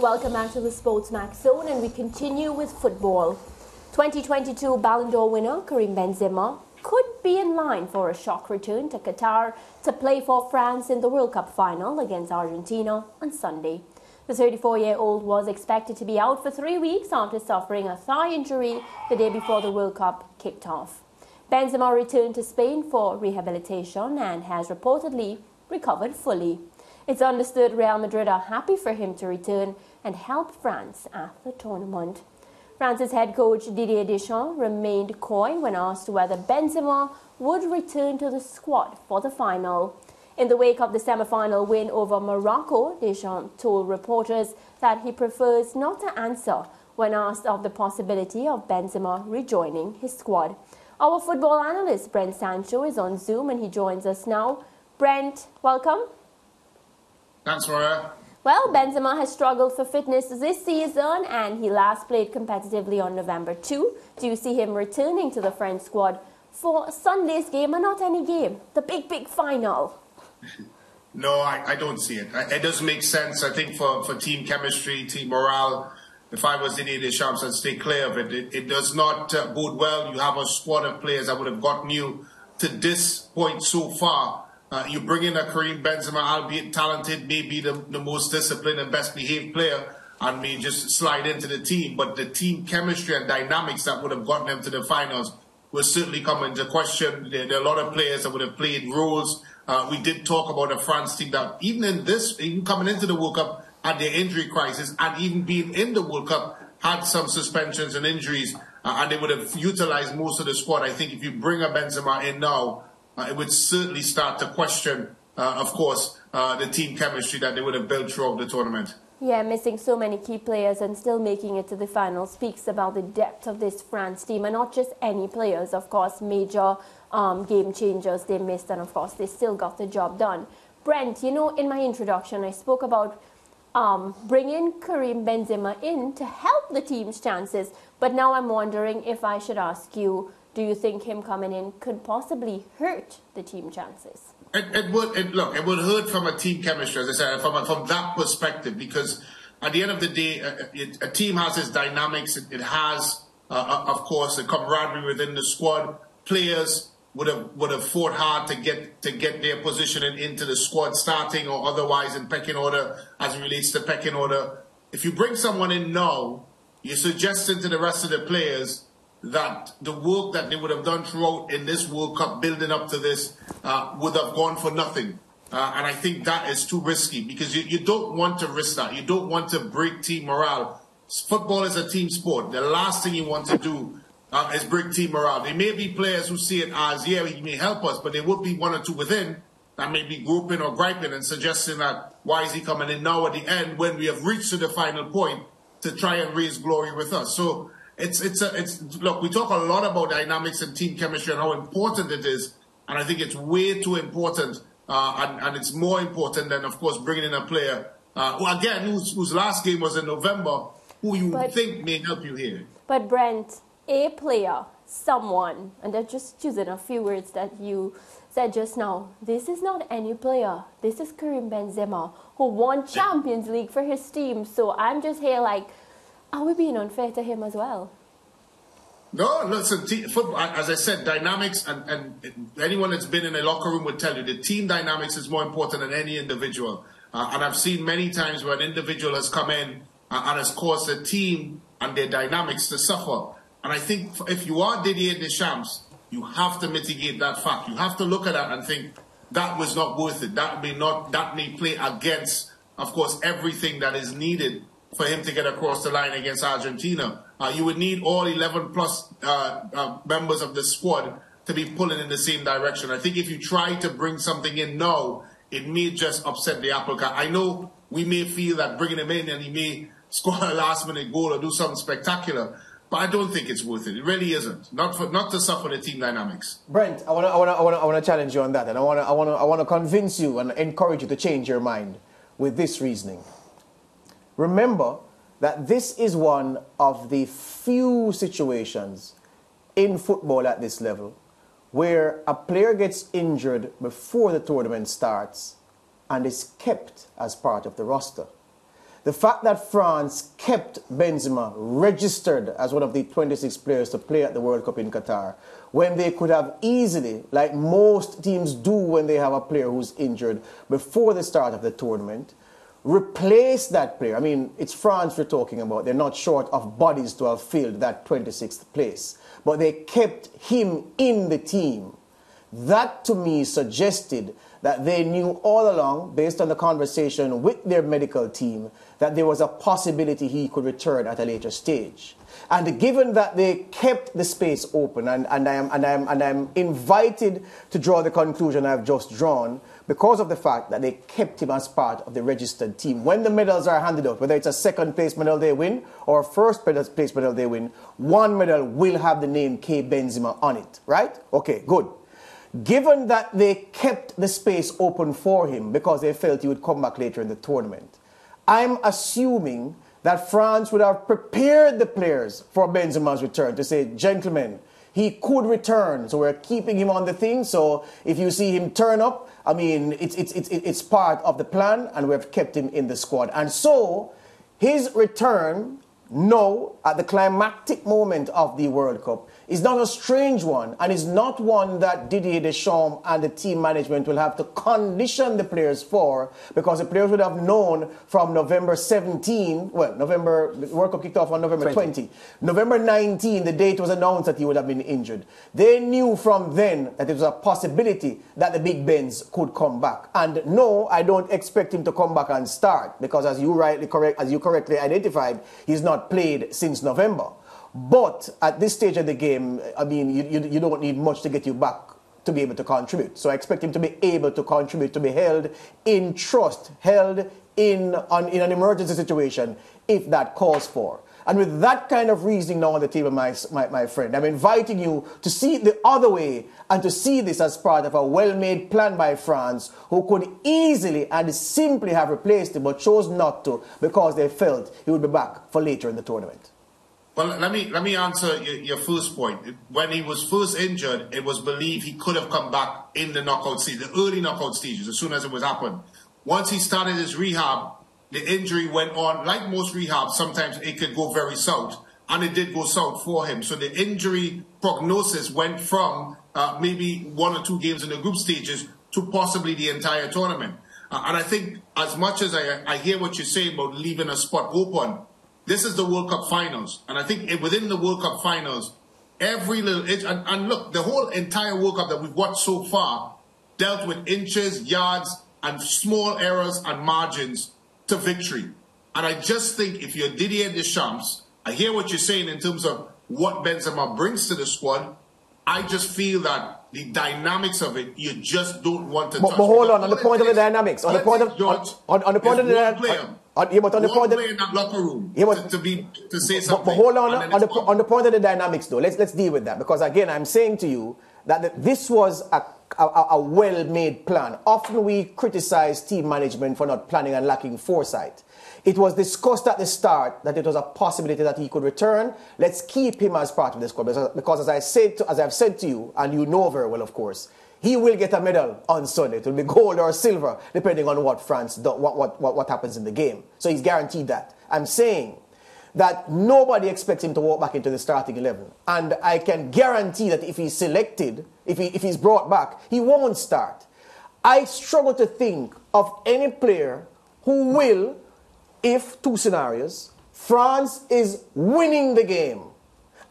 Welcome back to the Sportsmax Zone and we continue with football. 2022 Ballon d'Or winner Karim Benzema could be in line for a shock return to Qatar to play for France in the World Cup final against Argentina on Sunday. The 34-year-old was expected to be out for three weeks after suffering a thigh injury the day before the World Cup kicked off. Benzema returned to Spain for rehabilitation and has reportedly recovered fully. It's understood Real Madrid are happy for him to return and help France at the tournament. France's head coach Didier Deschamps remained coy when asked whether Benzema would return to the squad for the final. In the wake of the semi-final win over Morocco, Deschamps told reporters that he prefers not to answer when asked of the possibility of Benzema rejoining his squad. Our football analyst Brent Sancho is on Zoom and he joins us now. Brent, welcome. Thanks, Maria. Well, Benzema has struggled for fitness this season and he last played competitively on November 2. Do you see him returning to the French squad for Sunday's game or not any game? The big, big final. No, I, I don't see it. It doesn't make sense. I think for, for team chemistry, team morale, if I was Didier Deschamps, I'd stay clear of it. It, it does not uh, bode well. You have a squad of players that would have gotten you to this point so far uh, you bring in a Karim Benzema, albeit talented, maybe the, the most disciplined and best behaved player, and may just slide into the team. But the team chemistry and dynamics that would have gotten them to the finals will certainly come into question. There, there are a lot of players that would have played roles. Uh, we did talk about a France team that even in this, even coming into the World Cup, had their injury crisis, and even being in the World Cup, had some suspensions and injuries, uh, and they would have utilized most of the squad. I think if you bring a Benzema in now, it would certainly start to question, uh, of course, uh, the team chemistry that they would have built throughout the tournament. Yeah, missing so many key players and still making it to the final speaks about the depth of this France team, and not just any players, of course, major um, game changers they missed, and of course, they still got the job done. Brent, you know, in my introduction, I spoke about um, bringing Karim Benzema in to help the team's chances, but now I'm wondering if I should ask you do you think him coming in could possibly hurt the team chances? It, it would it, look. It would hurt from a team chemistry, as I said, from a, from that perspective, because at the end of the day, a, a team has its dynamics. It, it has, uh, uh, of course, a camaraderie within the squad. Players would have would have fought hard to get to get their position in, into the squad, starting or otherwise in pecking order as it relates to pecking order. If you bring someone in now, you're suggesting to the rest of the players that the work that they would have done throughout in this World Cup building up to this uh, would have gone for nothing. Uh, and I think that is too risky because you, you don't want to risk that. You don't want to break team morale. Football is a team sport. The last thing you want to do uh, is break team morale. There may be players who see it as, yeah, he may help us, but there would be one or two within that may be groping or griping and suggesting that why is he coming in now at the end when we have reached to the final point to try and raise glory with us. So it's it's a, it's look. We talk a lot about dynamics and team chemistry and how important it is, and I think it's way too important, uh, and, and it's more important than, of course, bringing in a player uh, who again whose, whose last game was in November, who you but, think may help you here. But Brent, a player, someone, and they're just choosing a few words that you said just now. This is not any player. This is Karim Benzema, who won Champions League for his team. So I'm just here like are we being unfair to him as well? No, listen, football, as I said, dynamics, and, and anyone that's been in a locker room would tell you the team dynamics is more important than any individual. Uh, and I've seen many times where an individual has come in uh, and has caused the team and their dynamics to suffer. And I think if you are Didier Deschamps, you have to mitigate that fact. You have to look at that and think that was not worth it. That may not, that may play against, of course, everything that is needed for him to get across the line against Argentina. Uh, you would need all 11 plus uh, uh, members of the squad to be pulling in the same direction. I think if you try to bring something in now, it may just upset the apple. I know we may feel that bringing him in and he may score a last minute goal or do something spectacular. But I don't think it's worth it. It really isn't. Not for not to suffer the team dynamics. Brent, I want to I want to I want to I want to challenge you on that, and I want to I want to I want to convince you and encourage you to change your mind with this reasoning. Remember that this is one of the few situations in football at this level where a player gets injured before the tournament starts and is kept as part of the roster. the fact that France kept Benzema registered as one of the 26 players to play at the World Cup in Qatar when they could have easily, like most teams do when they have a player who's injured before the start of the tournament, replace that player. I mean, it's France we're talking about. They're not short of bodies to have filled that 26th place. But they kept him in the team. That to me suggested that they knew all along, based on the conversation with their medical team, that there was a possibility he could return at a later stage. And given that they kept the space open, and, and, I am, and, I am, and I am invited to draw the conclusion I've just drawn, because of the fact that they kept him as part of the registered team. When the medals are handed out, whether it's a second place medal they win or a first place medal they win, one medal will have the name K. Benzema on it, right? Okay, good. Given that they kept the space open for him because they felt he would come back later in the tournament, I'm assuming that France would have prepared the players for Benzema's return to say, gentlemen, he could return. So we're keeping him on the thing. So if you see him turn up, I mean, it's, it's, it's, it's part of the plan, and we've kept him in the squad. And so his return, no, at the climactic moment of the World Cup, is not a strange one and is not one that Didier Deschamps and the team management will have to condition the players for because the players would have known from November 17, well, November, the World Cup kicked off on November 20. 20. November 19, the date was announced that he would have been injured. They knew from then that it was a possibility that the Big Benz could come back. And no, I don't expect him to come back and start because as you rightly correct, as you correctly identified, he's not played since November. But at this stage of the game, I mean, you, you, you don't need much to get you back to be able to contribute. So I expect him to be able to contribute, to be held in trust, held in, on, in an emergency situation if that calls for. And with that kind of reasoning now on the table, my, my, my friend, I'm inviting you to see the other way and to see this as part of a well made plan by France, who could easily and simply have replaced him but chose not to because they felt he would be back for later in the tournament. Well, let me let me answer your, your, first point. When he was first injured, it was believed he could have come back in the knockout stage, the early knockout stages, as soon as it was happened. Once he started his rehab, the injury went on. Like most rehabs, sometimes it could go very south, and it did go south for him. So the injury prognosis went from uh, maybe one or two games in the group stages to possibly the entire tournament. Uh, and I think, as much as I, I hear what you're saying about leaving a spot open this is the World Cup finals. And I think within the World Cup finals, every little inch, and, and look, the whole entire World Cup that we've watched so far dealt with inches, yards, and small errors and margins to victory. And I just think if you're Didier Deschamps, I hear what you're saying in terms of what Benzema brings to the squad. I just feel that the dynamics of it, you just don't want to. But, but hold on, on the point of the dynamics, on the point of on, on, on the point of the dynamics. On, yeah, but on the point in that locker room yeah, but, to, to, be to say something. But, but hold on, on the, on the point of the dynamics though. Let's let's deal with that because again, I'm saying to you that the, this was a a, a well-made plan. Often we criticize team management for not planning and lacking foresight. It was discussed at the start that it was a possibility that he could return. Let's keep him as part of the squad because, because as I said, to, as I've said to you, and you know very well, of course, he will get a medal on Sunday. It will be gold or silver, depending on what France do, what, what, what, what happens in the game. So he's guaranteed that. I'm saying that nobody expects him to walk back into the starting 11. And I can guarantee that if he's selected, if, he, if he's brought back, he won't start. I struggle to think of any player who will, if two scenarios, France is winning the game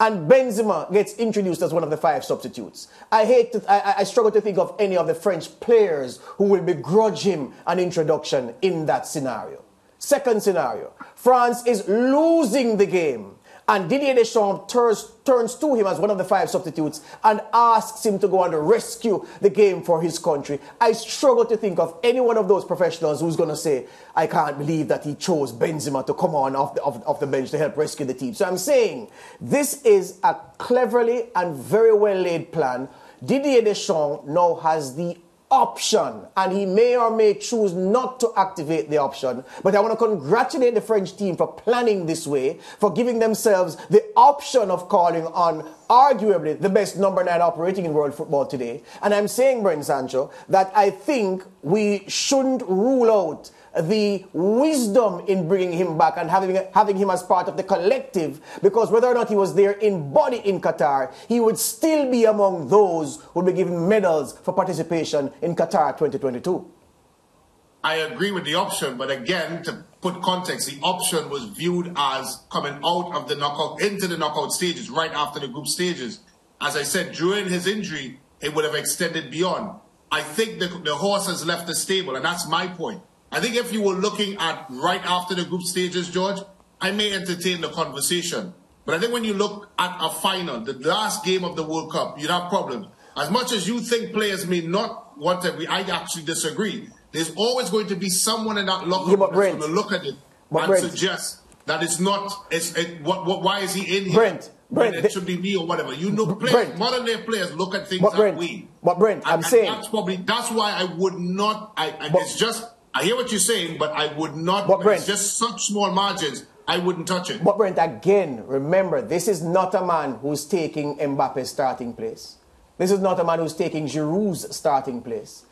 and Benzema gets introduced as one of the five substitutes. I hate to, I, I struggle to think of any of the French players who will begrudge him an introduction in that scenario. Second scenario, France is losing the game and Didier Deschamps turns, turns to him as one of the five substitutes and asks him to go and rescue the game for his country. I struggle to think of any one of those professionals who's going to say, I can't believe that he chose Benzema to come on off the, off, off the bench to help rescue the team. So I'm saying this is a cleverly and very well laid plan. Didier Deschamps now has the option and he may or may choose not to activate the option. But i want to congratulate the french team for planning this way for giving themselves the option of calling on arguably the best number nine operating in world football today. And i'm saying Brent Sancho that i think we shouldn't rule out the wisdom in bringing him back and having, having him as part of the collective because whether or not he was there in body in Qatar, he would still be among those who would be given medals for participation in Qatar 2022. I agree with the option, but again, to put context, the option was viewed as coming out of the knockout into the knockout stages, right after the group stages. As I said, during his injury, it would have extended beyond. I think the, the horse has left the stable, and that's my point. I think if you were looking at right after the group stages, George, I may entertain the conversation. But I think when you look at a final, the last game of the World Cup, you'd have problems. As much as you think players may not want to, I actually disagree. There's always going to be someone in that locker room yeah, going to look at it and Brent, suggest that it's not. It's it, what, what, Why is he in here? Brent, Brent, it should be me or whatever. You know, players, Brent, modern day players look at things but that way. But Brent, I'm and, saying that's probably that's why I would not. I, I but, it's just I hear what you're saying, but I would not. But Brent, it's just such small margins. I wouldn't touch it. But Brent, again, remember, this is not a man who's taking Mbappe's starting place. This is not a man who's taking Giroud's starting place.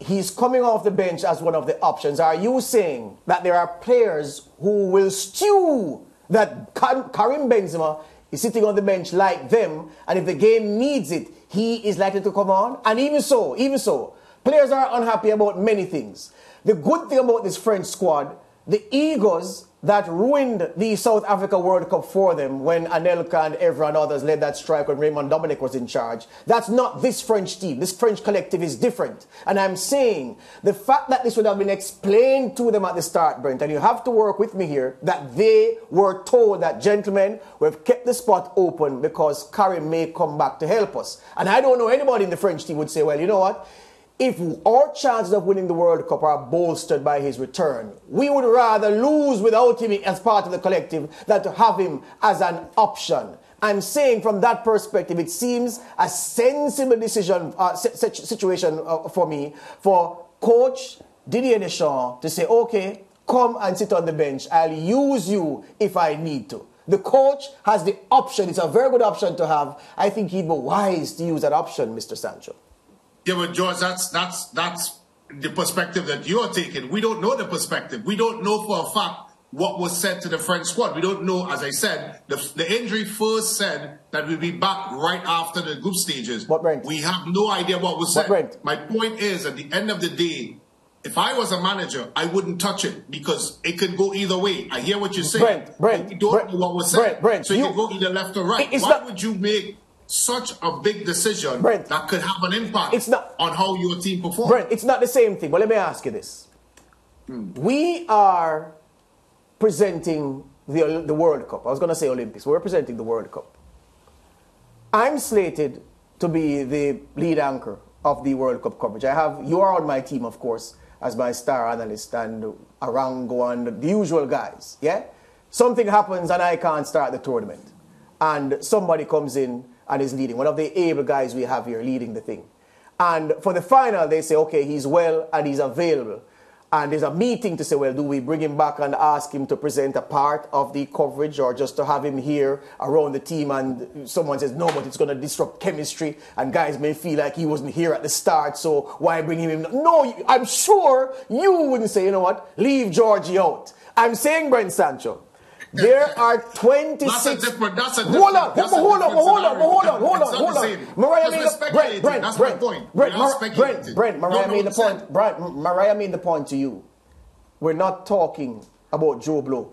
He's coming off the bench as one of the options. Are you saying that there are players who will stew that Karim Benzema is sitting on the bench like them, and if the game needs it, he is likely to come on. And even so, even so, players are unhappy about many things. The good thing about this French squad, the egos that ruined the South Africa World Cup for them when Anelka and everyone others led that strike when Raymond Domenech was in charge. That's not this French team. This French collective is different. And I'm saying the fact that this would have been explained to them at the start, Brent, and you have to work with me here, that they were told that, gentlemen, we've kept the spot open because Karim may come back to help us. And I don't know anybody in the French team would say, well, you know what? If our chances of winning the World Cup are bolstered by his return, we would rather lose without him as part of the collective than to have him as an option. I'm saying from that perspective, it seems a sensible decision, uh, situation uh, for me, for coach Didier Deschamps to say, okay, come and sit on the bench. I'll use you if I need to. The coach has the option. It's a very good option to have. I think he'd be wise to use that option, Mr. Sancho. Yeah, but George, that's that's that's the perspective that you're taking. We don't know the perspective. We don't know for a fact what was said to the French squad. We don't know, as I said, the, the injury first said that we'll be back right after the group stages. What Brent? We have no idea what was said. What Brent? My point is, at the end of the day, if I was a manager, I wouldn't touch it because it could go either way. I hear what you're saying. Brent, Brent, we don't Brent, know what was said. Brent, Brent, so you, could go either left or right. Why not, would you make such a big decision Brent, that could have an impact it's not, on how your team performs. Brent, it's not the same thing. But let me ask you this. Hmm. We are presenting the, the World Cup. I was going to say Olympics. We're presenting the World Cup. I'm slated to be the lead anchor of the World Cup coverage. I have, you are on my team, of course, as my star analyst and around go on the usual guys. Yeah? Something happens and I can't start the tournament. And somebody comes in and is leading. One of the able guys we have here leading the thing. And for the final, they say, okay, he's well and he's available. And there's a meeting to say, well, do we bring him back and ask him to present a part of the coverage or just to have him here around the team? And someone says, no, but it's going to disrupt chemistry. And guys may feel like he wasn't here at the start, so why bring him in? No, I'm sure you wouldn't say, you know what, leave Georgie out. I'm saying, Brent Sancho, there are 26. That's a different, that's a different, hold on, that's hold on, hold on, hold on, hold on, hold on. Mariah made the Brent, Brent, that's Brent, my point. Brent, Mar- Brent, Brent, Mariah no, made the point. Brent, Mariah made the point to you. We're not talking about Joe Blow.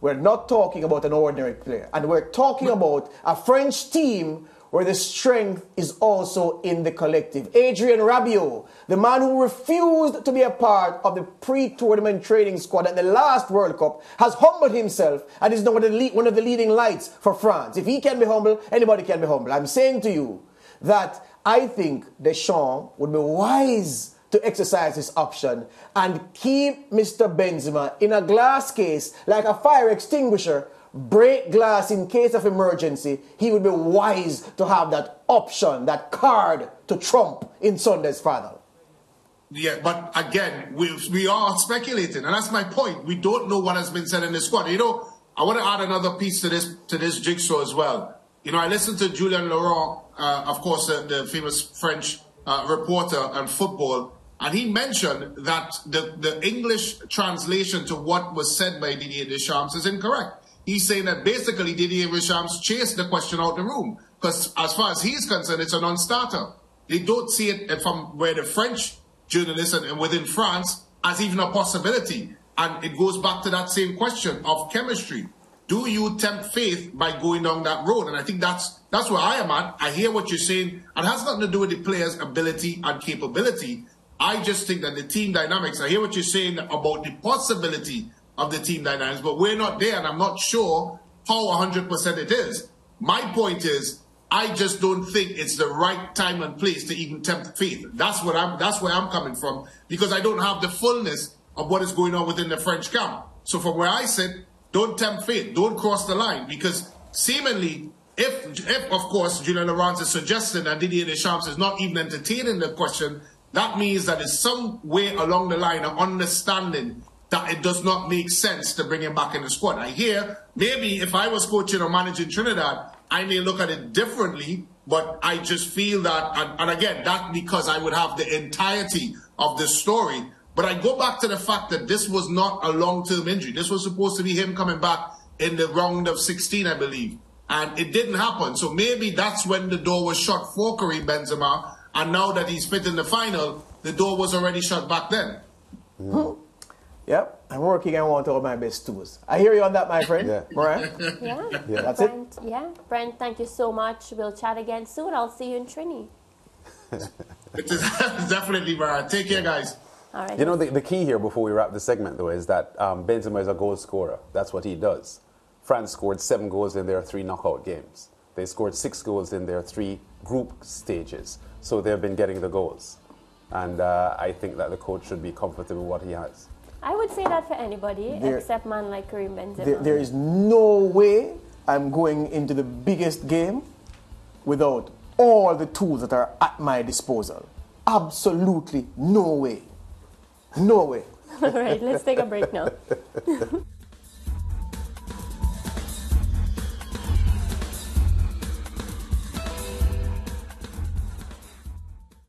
We're not talking about an ordinary player. And we're talking about a French team where the strength is also in the collective. Adrien Rabiot, the man who refused to be a part of the pre-tournament training squad at the last World Cup, has humbled himself and is now one of the leading lights for France. If he can be humble, anybody can be humble. I'm saying to you that I think Deschamps would be wise to exercise this option and keep Mr. Benzema in a glass case like a fire extinguisher break glass in case of emergency, he would be wise to have that option, that card to trump in Sunday's final. Yeah, but again, we, we are speculating, and that's my point. We don't know what has been said in the squad. You know, I want to add another piece to this to this jigsaw as well. You know, I listened to Julien Laurens, uh, of course, the famous French uh, reporter on football, and he mentioned that the, the English translation to what was said by Didier Deschamps is incorrect. He's saying that basically Didier Deschamps chased the question out the room because as far as he's concerned, it's a non-starter. They don't see it from where the French journalists and within France as even a possibility. And it goes back to that same question of chemistry. Do you tempt faith by going down that road? And I think that's that's where I am at. I hear what you're saying. It has nothing to do with the player's ability and capability. I just think that the team dynamics, I hear what you're saying about the possibility of the team dynamics, but we're not there, and I'm not sure how 100% it is. My point is, I just don't think it's the right time and place to even tempt faith. That's what I'm. That's where I'm coming from because I don't have the fullness of what is going on within the French camp. So from where I sit, don't tempt faith. Don't cross the line because seemingly, if if of course Julien Laurens is suggesting that Didier Deschamps is not even entertaining the question, that means that there's some way along the line of understanding that it does not make sense to bring him back in the squad. I hear maybe if I was coaching or managing Trinidad, I may look at it differently, but I just feel that, and, and again, that because I would have the entirety of the story. But I go back to the fact that this was not a long-term injury. This was supposed to be him coming back in the round of 16, I believe. And it didn't happen. So maybe that's when the door was shut for Karim Benzema. And now that he's fit in the final, the door was already shut back then. Mm. Yep, I'm working on one of my best tools. I hear you on that, my friend. Yeah. Right? Yeah. yeah. That's Brent, it. Yeah. Brent, thank you so much. We'll chat again soon. I'll see you in Trini. it is definitely, right. Take care, guys. All right. You know, the, the key here before we wrap the segment, though, is that um, Benzema is a goal scorer. That's what he does. France scored seven goals in their three knockout games. They scored six goals in their three group stages. So they've been getting the goals. And uh, I think that the coach should be comfortable with what he has. I would say that for anybody there, except man like Karim Benzema. There, there is no way I'm going into the biggest game without all the tools that are at my disposal. Absolutely no way. No way. All right, let's take a break now.